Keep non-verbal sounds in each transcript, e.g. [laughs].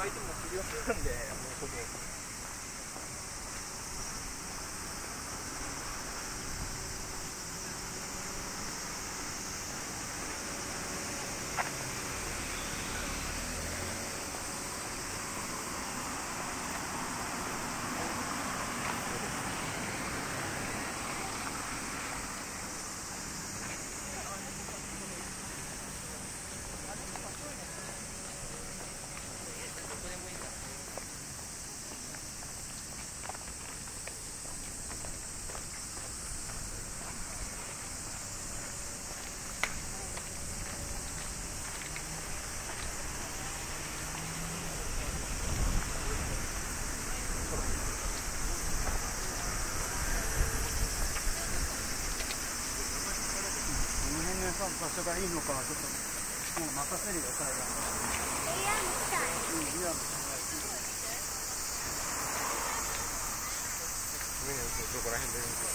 相手も首をするんで、もうほぼ。この辺のさ場所がいいのかちょっともう任せるよ彼ら。うんいやどこら辺で。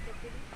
ಮಾಡ್ಕೊಡ್ತೀವಿ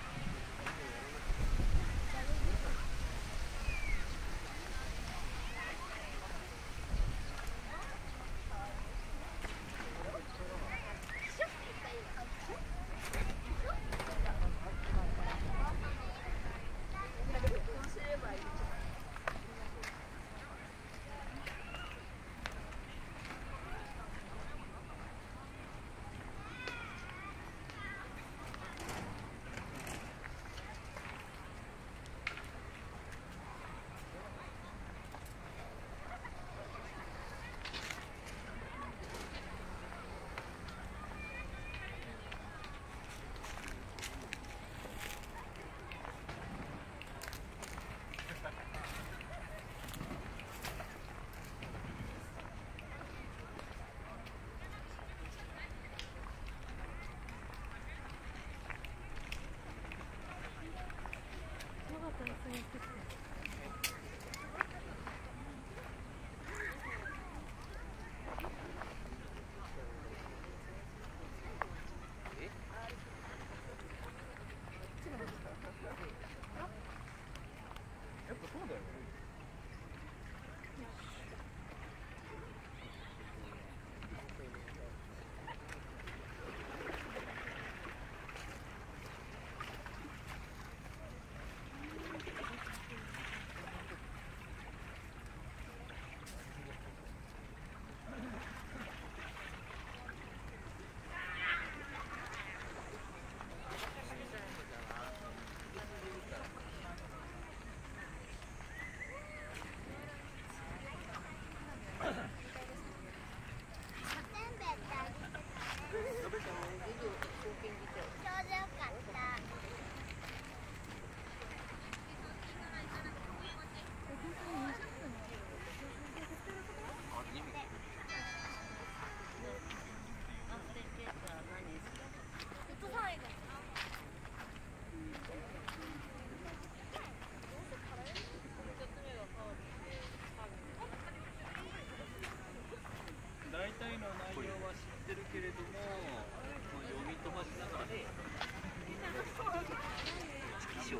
けれども、まあ、読み飛ばしながらね [laughs] 師匠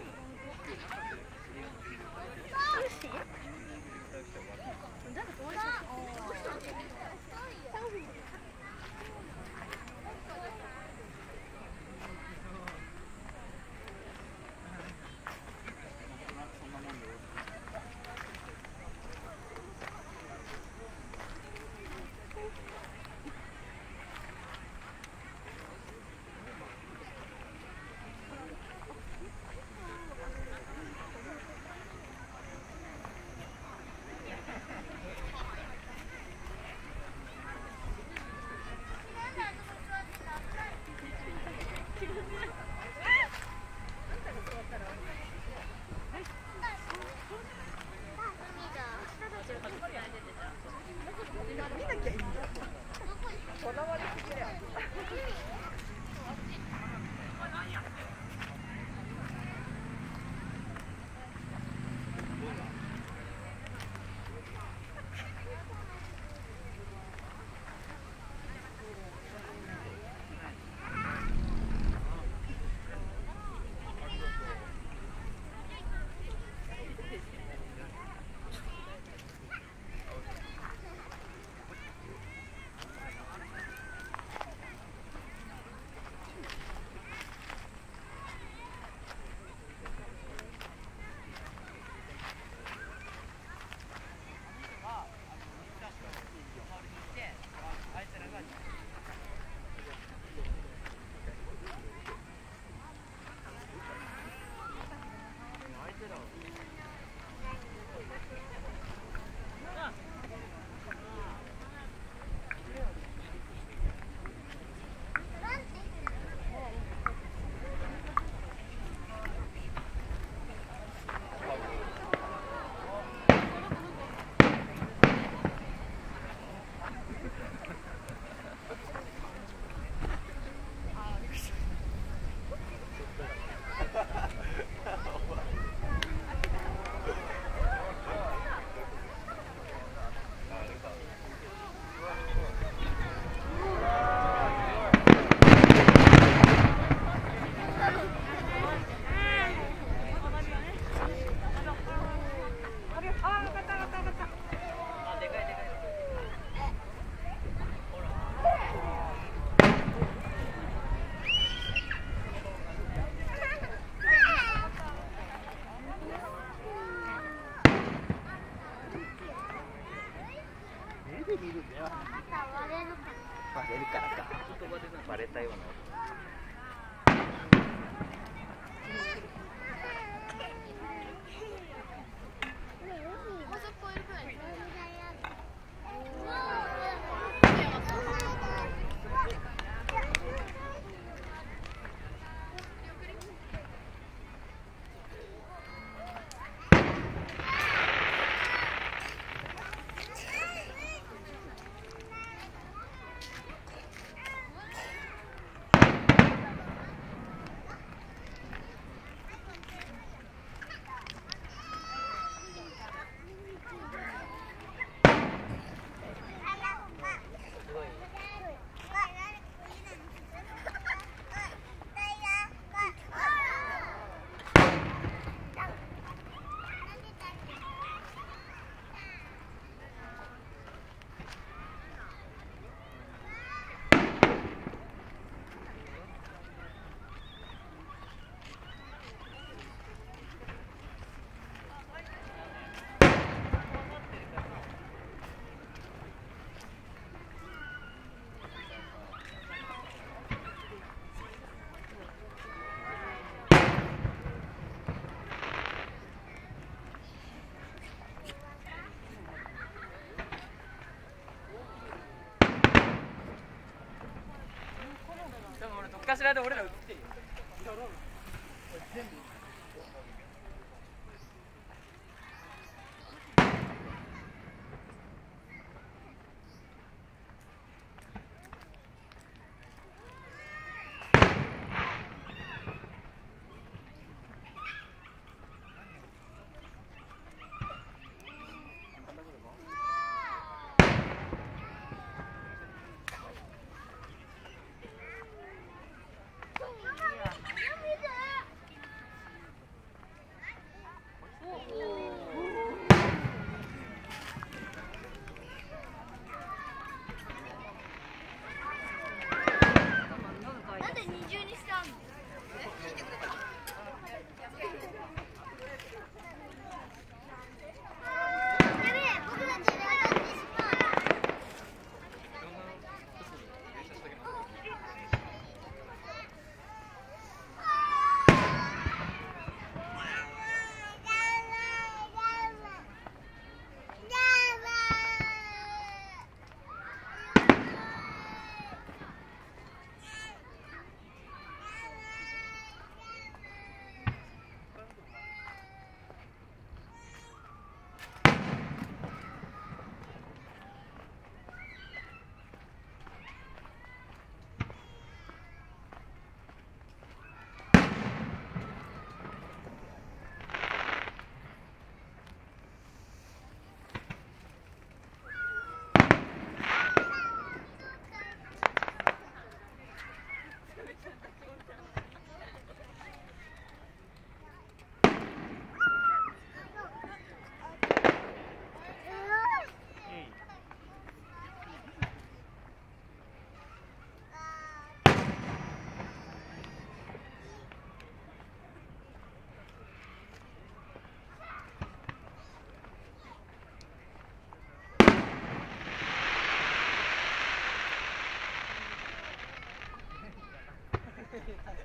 らで俺ら映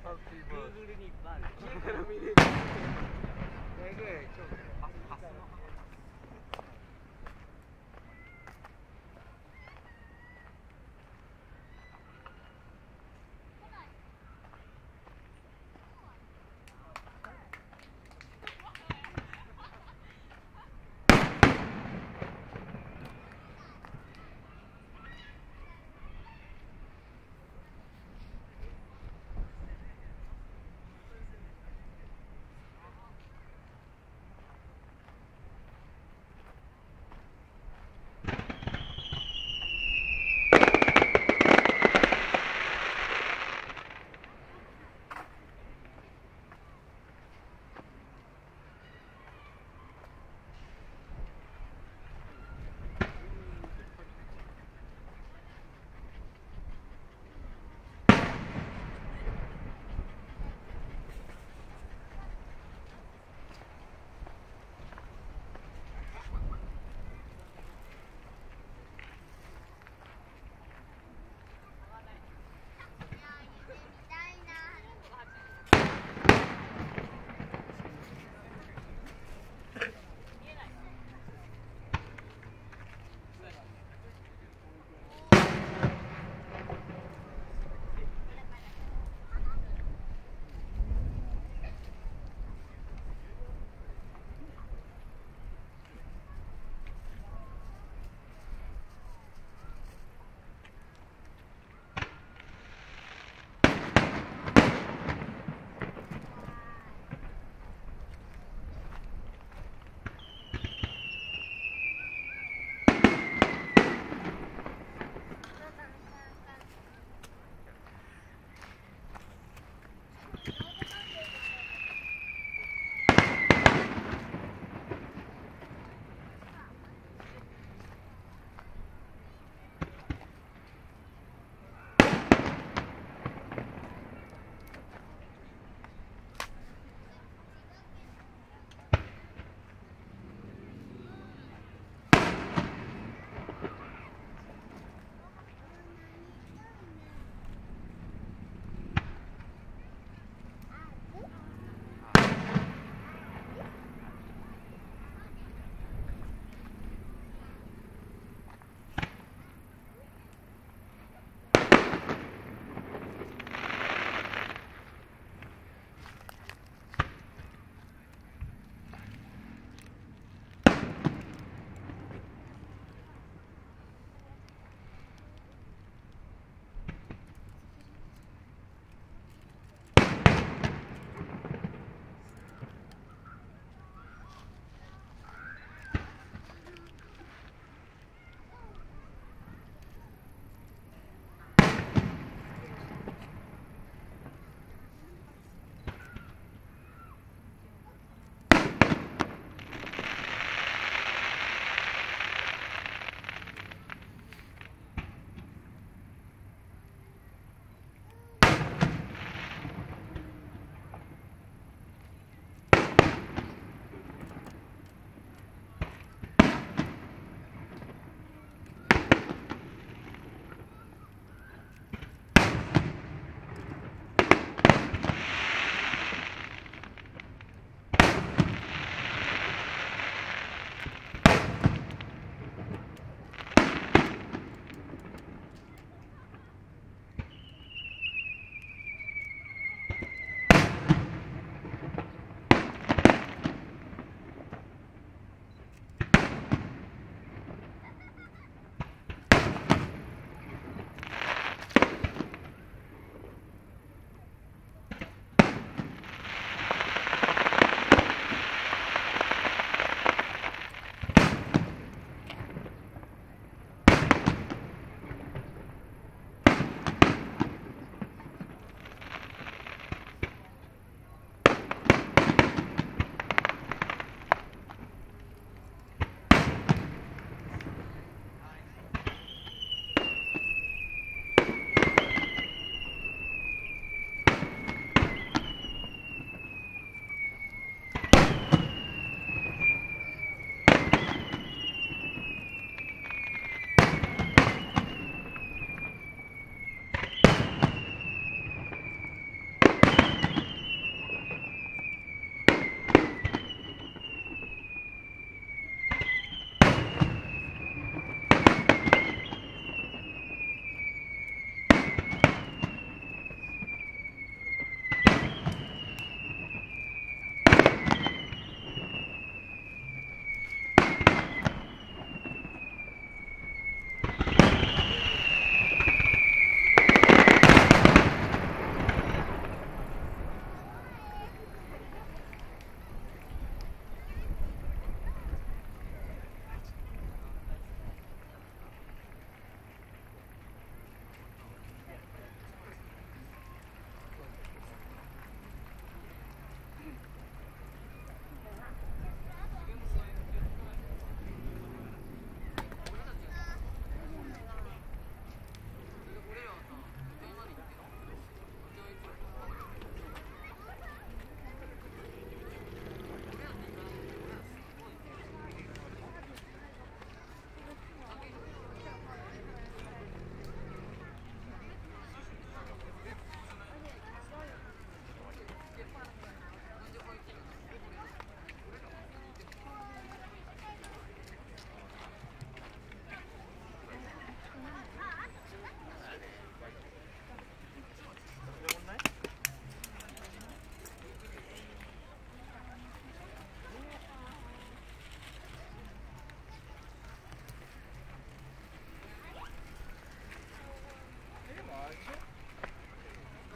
ってるよハッピーバース [laughs]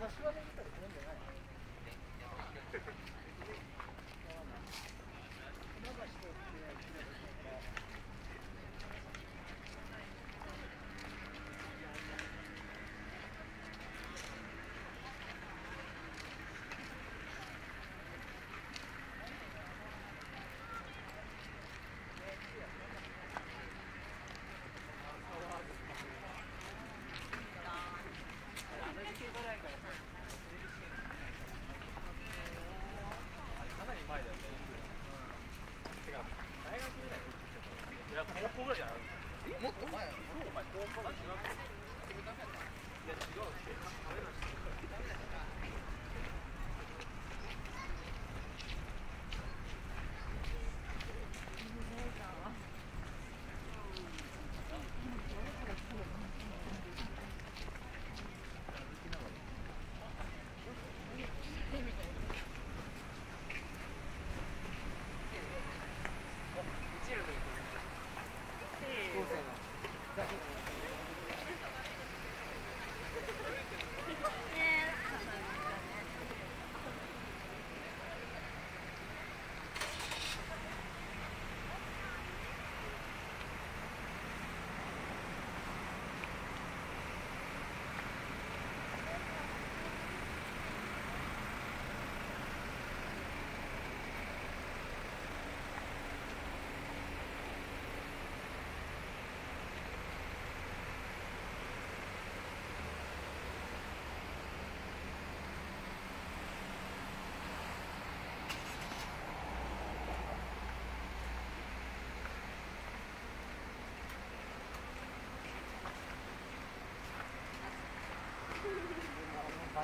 柏で見たらいるんじゃないぐらいじゃないもっと前やろもっと前高校まで違ういや違うって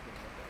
や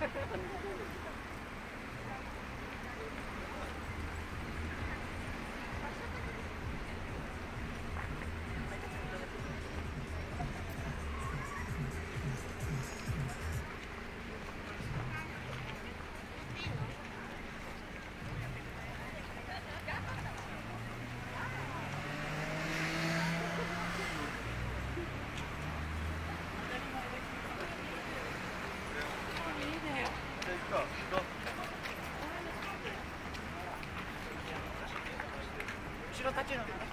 Ha, ha, ha. 後ろ立ちの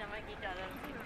नमक की डालूँगी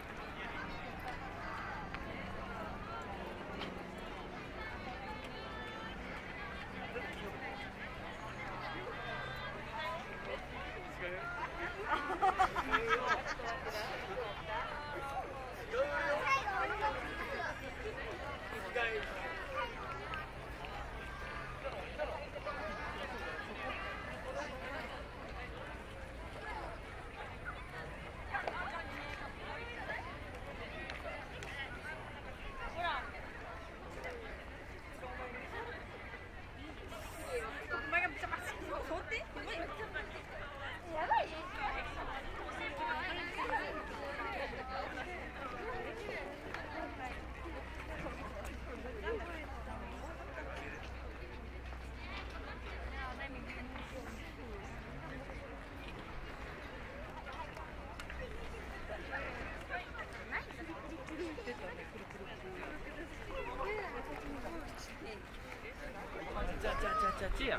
あじ